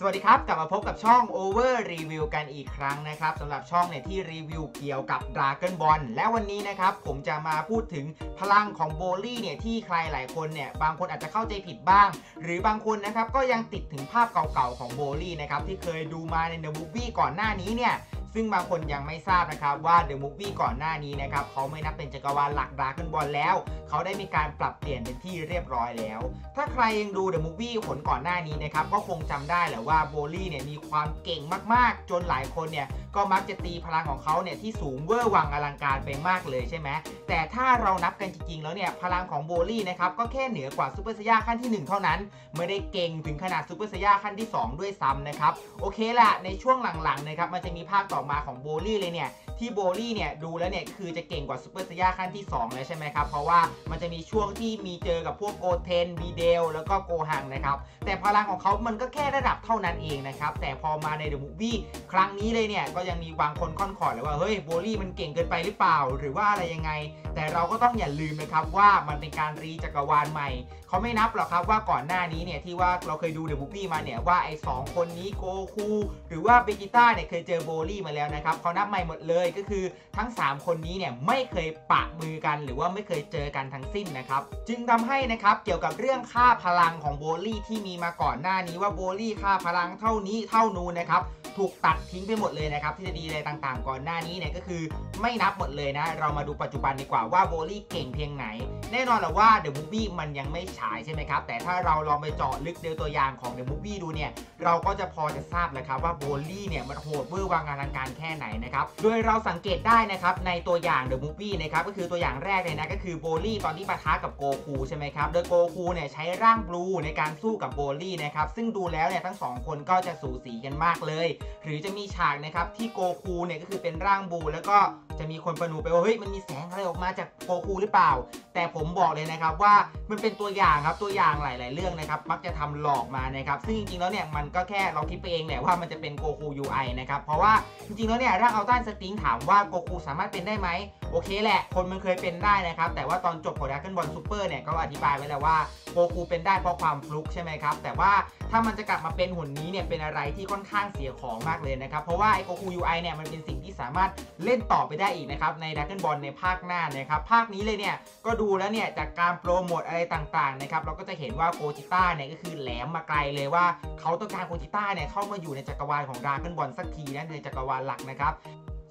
สวัสดีครับ กลับมาพบกับช่อง Over Review กันอีกครั้งนะครับสำหรับช่องเนี่ยที่รีวิวเกี่ยวกับ Dragon Ball และวันนี้นะครับ ผมจะมาพูดถึงพลังของโบลี่เนี่ยที่ใครหลายคนเนี่ยบางคนอาจจะเข้าใจผิดบ้าง หรือบางคนนะครับก็ยังติดถึงภาพเก่าๆของโบลี่นะครับที่เคยดูมาใน The Movie ก่อนหน้านี้เนี่ย ซึ่งบางคนยังไม่ทราบนะครับว่า The Movie ก่อนหน้านี้นะครับเขาไม่นับเป็นจักรวาลหลัก Dragon Ball แล้ว เขาได้มีการปรับเปลี่ยนเป็นที่เรียบร้อยแล้ว ถ้าใครยังดู The Movie ภาคก่อนหน้านี้นะครับก็คงจำได้แหละว่าโบลี่เนี่ยมีความเก่งมากๆ จนหลายคนเนี่ยก็มักจะตีพลังของเขาเนี่ยที่สูงเวอร์วังอลังการไปมากเลยใช่ไหมแต่ถ้าเรานับกันจริงๆ แล้วเนี่ยพลังของโบลี่นะครับก็แค่เหนือกว่าซูเปอร์ไซย่าขั้นที่ 1 เท่านั้น ไม่ได้เก่งถึงขนาดซูเปอร์ไซย่าขั้นที่ 2 ด้วยซ้ำนะครับโอเคละในช่วงหลังๆนะครับมันจะมีภาคต่อมาของโบลี่เลยเนี่ยที่โบลี่เนี่ยดูแล้วเนี่ยคือจะเก่งกว่าซูเปอร์ไซย่าขั้นที่2แล้วใช่ไหมครับ เพราะว่ามันจะมีช่วงที่มีเจอกับพวกโกเทนบีเดลแล้วก็โกฮังนะครับ แต่พลังของเขามันก็แค่ระดับเท่านั้นเองนะครับ แต่พอมาใน The Movie ครั้งนี้เลยเนี่ย ก็ยังมีบางคนค่อนขอดเลยว่า เฮ้ยโบลี่มันเก่งเกินไปหรือเปล่า หรือว่าอะไรยังไง แต่เราก็ต้องอย่าลืมนะครับว่ามันเป็นการ re จักรวาลใหม่เขาไม่นับหรอกครับว่าก่อนหน้านี้เนี่ยที่ว่าเราเคยดู The Movie มาเนี่ยว่าไอ้สองคนนี้โกคูหรือว่าเบจิต้าเนี่ยเคยเจอโบลี่มาแล้วนะครับเขานับใหม่หมดเลยก็คือทั้ง 3 คนนี้เนี่ยไม่เคยปะมือกัน หรือว่าไม่เคยเจอกันทั้งสิ้นนะครับจึงทำให้นะครับเกี่ยวกับเรื่องค่าพลังของโบลี่ที่มีมาก่อนหน้านี้ว่าโบลี่ค่าพลังเท่านี้เท่านูนนะครับถูกตัดทิ้งไปหมดเลยนะครับทฤษฎีอะไรต่างๆ ก่อนหน้านี้เนี่ยก็คือไม่นับหมดเลยนะ เรามาดูปัจจุบันดีกว่าว่าโบลี่เก่งเพียงไหน แน่นอนแหละว่าเดอะมูฟวี่มันยังไม่ฉายใช่ไหมครับ แต่ถ้าเราลองไปเจาะลึกเดียวตัวอย่างของเดอะมูฟวี่ดูเนี่ย เราก็จะพอจะทราบเลยครับว่าโบลี่เนี่ยมันโหดเวอร์วางงานลังการแค่ไหนนะครับ โดยเราสังเกตได้นะครับในตัวอย่าง The Movie นะครับก็คือตัวอย่างแรกเลยนะก็คือโบลี่ตอนที่ปะทะกับโกคูใช่ไหมครับ โดยโกคูเนี่ยใช้ร่าง Blue ในการสู้กับโบลี่นะครับ ซึ่งดูแล้วเนี่ยทั้งสองคนก็จะสูสีกันมากเลย หรือจะมีฉากนะครับที่โกคูเนี่ยก็คือเป็นร่าง Blue แล้วก็จะมีคนประนูไปว่าเฮ้ยมันมีแสงอะไรออกมาจากโกคูหรือเปล่า แต่ผมบอกเลยนะครับว่ามันเป็นตัวอย่างางครับตัวอย่างหลาย ๆ เรื่องนะครับมักจะทำหลอกมานะครับซึ่งจริง ๆ แล้วเนี่ยมันก็แค่เราคิดไปเองแหละว่ามันจะเป็นโกคู UI นะครับเพราะว่าจริง ๆ แล้วเนี่ยร่างอัลตันสติงถามว่าโกคูสามารถเป็นได้ไหม โอเคแหละ คนมันเคยเป็นได้นะครับ แต่ว่าตอนจบของ Dragon Ball Super เนี่ยก็อธิบายไว้แล้วว่าโกคูเป็นได้เพราะความฟลุกใช่ไหมครับ แต่ว่าถ้ามันจะกลับมาเป็นหุ่นนี้เนี่ยเป็นอะไรที่ค่อนข้างเสียของมากเลยนะครับ เพราะว่าไอโกคู UI เนี่ยมันเป็นสิ่งที่สามารถเล่นต่อไปได้อีกนะครับ ใน Dragon Ball ในภาคหน้านะครับ ภาคนี้เลยเนี่ยก็ดูแล้วเนี่ยจากการโปรโมทอะไรต่างๆนะครับเราก็จะเห็นว่าโกจิต้าเนี่ยก็คือแหลมมาไกลเลยว่าเขาต้องการโกจิต้าเนี่ยเข้ามาอยู่ในจักรวาลของ Dragon Ball สักทีนะในจักรวาลหลักนะครับ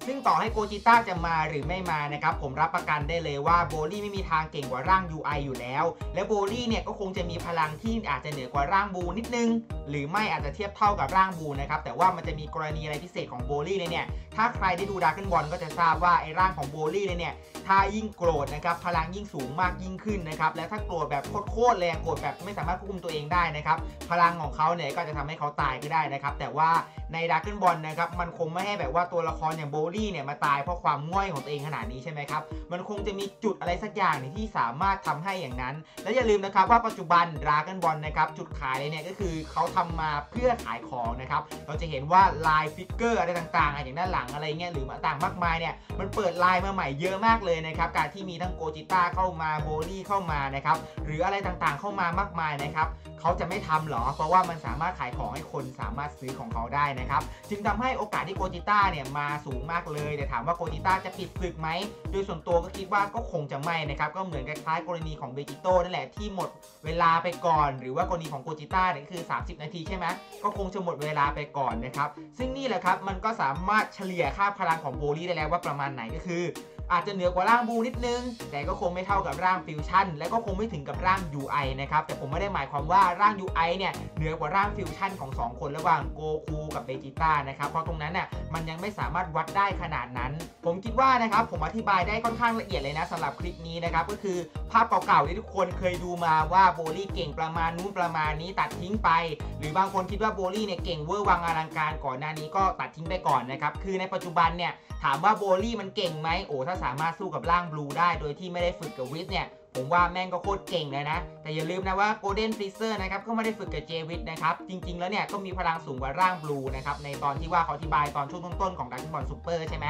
ซึ่งต่อให้โกจิต้าจะมาหรือไม่มานะครับ ผมรับประกันได้เลยว่าโบลี่ไม่มีทางเก่งกว่าร่าง UI อยู่แล้ว และโบลี่เนี่ยก็คงจะมีพลังที่อาจจะเหนือกว่าร่าง Blue นิดนึง หรือไม่อาจจะเทียบเท่ากับร่าง Blue นะครับ แต่ว่ามันจะมีกรณีอะไรพิเศษของโบลี่เลยเนี่ย ถ้าใครได้ดู Dragon Ball ก็จะทราบว่าไอ้ร่างของโบลี่เลยเนี่ย ถ้ายิ่งโกรธนะครับ พลังยิ่งสูงมากยิ่งขึ้นนะครับ และถ้าโกรธแบบโคตรแรงโกรธแบบไม่สามารถควบคุมตัวเองได้นะครับ พลังของเขาเนี่ยก็จะทำให้เขาตายก็ได้นะครับ แต่ว่า ใน Dragon Ball นะครับมันคงไม่ให้แบบว่าตัวละครอย่างโบลี่เนี่ยมาตายเพราะความง่อยของตัวเองขนาดนี้ใช่ไหมครับมันคงจะมีจุดอะไรสักอย่างที่สามารถทำให้อย่างนั้น และอย่าลืมนะครับว่าปัจจุบันดราก้อนบอลนะครับจุดขายเลยเนี่ยก็คือเขาทำมาเพื่อขายของนะครับเราจะเห็นว่า line figure อะไรต่างๆอย่างด้านหลังอะไรเงี้ยหรือต่างมากมายเนี่ยมันเปิดลายมาใหม่เยอะมากเลยนะครับการที่มีทั้งโกจิต้าเข้ามาโบลี่เข้ามานะครับหรืออะไรต่างๆเข้ามามากมายนะครับ เขาจะไม่ทำหรอ เพราะว่ามันสามารถขายของให้คนสามารถซื้อของเขาได้นะครับ จึงทำให้โอกาสที่โกจิต้าเนี่ยมาสูงมากเลย แต่ถามว่าโกจิต้าจะปิดศึกไหม โดยส่วนตัวก็คิดว่าก็คงจะไม่นะครับ ก็เหมือนคล้ายๆกรณีของเบจิโต้นั่นแหละที่หมดเวลาไปก่อน หรือว่ากรณีของโกจิต้าเนี่ยคือ 30 นาทีใช่ไหมก็คงจะหมดเวลาไปก่อนนะครับ ซึ่งนี่แหละครับมันก็สามารถเฉลี่ยค่าพลังของโบลี่ได้แล้วว่าประมาณไหนก็คือ อาจจะเหนือกว่าร่าง Blue นิดนึง แต่ก็คงไม่เท่ากับร่างฟิวชั่นและก็คงไม่ถึงกับร่าง UI นะครับ แต่ผมไม่ได้หมายความว่าร่าง UI เนี่ยเหนือกว่าร่างฟิวชั่นของ 2 คนระหว่างโกคูกับเบจิต้านะครับเพราะตรงนั้นน่ะมันยังไม่สามารถวัดได้ขนาดนั้น ผมคิดว่านะครับผมอธิบายได้ค่อนข้างละเอียดเลยนะสำหรับคลิปนี้นะครับก็คือภาพเก่าๆที่ทุกคนเคยดูมาว่าโบลี่เก่งประมาณนู้นประมาณนี้ตัดทิ้งไป หรือบางคนคิดว่าโบลี่เนี่ยเก่งเวอร์วังอลังการก่อนหน้านี้ก็ตัดทิ้งไปก่อนนะครับคือในปัจจุบันเนี่ยถามว่าโบลี่มันเก่งไหมโอ้ถ้าสามารถสู้กับร่าง Blue ได้โดยที่ไม่ได้ฝึกกับวิสเนี่ยผมว่าแม่งก็โคตรเก่งเลยนะ แต่อย่าลืมนะว่าโกลเด้นฟรีเซอร์นะครับก็ไม่ได้ฝึกกับเจ๊วิสนะครับ จริงๆแล้วเนี่ยก็มีพลังสูงกว่าร่าง Blue นะครับในตอนที่ว่าเขาอธิบายตอนช่วงต้นๆของ Dragon Ball Super ใช่ไหม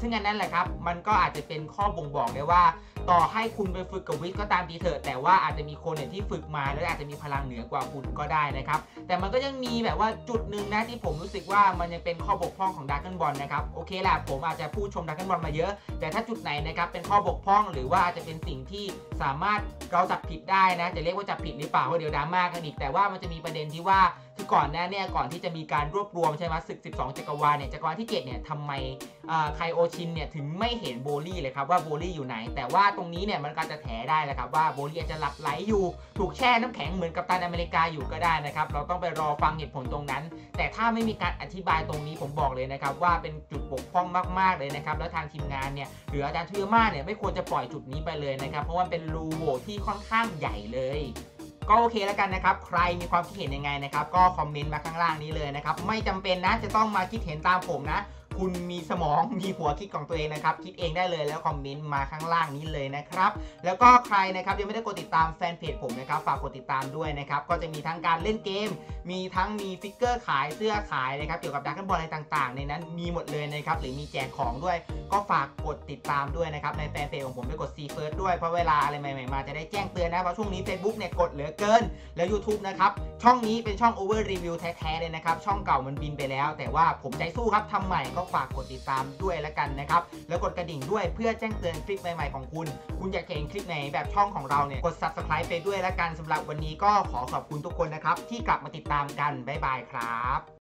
ซึ่งอันนั้นแหละครับ มันก็อาจจะเป็นข้อบ่งบอกได้ว่า ต่อให้คุณไปฝึกกับวิทย์ก็ตามทีเถอะแต่ว่าอาจจะมีคนเนี่ยที่ฝึกมาแล้วอาจจะมีพลังเหนือกว่าคุณก็ได้นะครับ แต่มันก็ยังมีแบบว่าจุดหนึ่งนะที่ผมรู้สึกว่ามันยังเป็นข้อบกพร่องของ Dragon Ball นะครับโอเคแหละผมอาจจะพูดชม Dragon Ball มาเยอะ แต่ถ้าจุดไหนนะครับเป็นข้อบกพร่องหรือว่าอาจจะเป็นสิ่งที่สามารถเราจับผิดได้นะจะเรียกว่าจับผิดหรือเปล่าก็เดี๋ยวดราม่ากันอีกแต่ว่ามันจะมีประเด็นที่ว่า คือก่อนหน้าเนี่ยก่อนที่จะมีการรวบรวมใช่ไหมศึก 12 จักรวาลเนี่ยจักรวาลที่ 7 เนี่ยทำไมไคโอชินเนี่ยถึงไม่เห็นโบลี่เลยครับว่าโบลี่อยู่ไหน แต่ว่าตรงนี้เนี่ยมันก็จะแถได้แหละครับว่าโบลี่อาจจะหลับใหลอยู่ ถูกแช่น้ำแข็งเหมือนกับกัปตันอเมริกาอยู่ก็ได้นะครับ เราต้องไปรอฟังเหตุผลตรงนั้น แต่ถ้าไม่มีการอธิบายตรงนี้ผมบอกเลยนะครับว่าเป็นจุดบกพร่องมากๆเลยนะครับแล้วทางทีมงานเนี่ยหรืออาจารย์โทริยามะเนี่ยไม่ควรจะปล่อยจุดนี้ไปเลยนะครับเพราะว่าเป็นรูโหว่ที่ค่อนข้างใหญ่เลย ก็โอเคแล้วกันนะครับ ใครมีความคิดเห็นยังไงนะครับ ก็คอมเมนต์มาข้างล่างนี้เลยนะครับ ไม่จำเป็นนะจะต้องมาคิดเห็นตามผมนะ คุณมีสมองมีหัวคิดของตัวเองนะครับ คิดเองได้เลยแล้วคอมเมนต์มาข้างล่างนี้เลยนะครับ แล้วก็ใครนะครับยังไม่ได้กดติดตามแฟนเพจผมนะครับฝากกดติดตามด้วยนะครับ ก็จะมีทั้งการเล่นเกม มีทั้งมีฟิกเกอร์ขายเสื้อขายนะครับเกี่ยวกับดราก้อนบอลอะไรต่างๆ ในนั้นมีหมดเลยนะครับหรือมีแจกของด้วย ก็ฝากกดติดตามด้วยนะครับในแฟนเพจของผมไปกด C First ด้วยเพราะเวลาอะไรใหม่ๆมาจะได้แจ้งเตือนนะเพราะช่วงนี้ Facebook เนี่ยกดเหลือเกิน แล้ว YouTube นะครับช่องนี้เป็นช่อง Over Review แท้ๆเลยนะครับช่องเก่ามันบินไปแล้ว แต่ว่าผมใจสู้ครับทำใหม่ก็ฝากกดติดตามด้วยแล้วกันนะครับ แล้วกดกระดิ่งด้วยเพื่อแจ้งเตือนคลิปใหม่ๆของคุณ คุณอยากเห็นคลิปไหนแบบช่องของเราเนี่ย กด Subscribe ไปด้วยแล้วกันสำหรับวันนี้ก็ขอขอบคุณทุกคนนะครับที่กลับมาติดตามกันบ๊ายบายครับ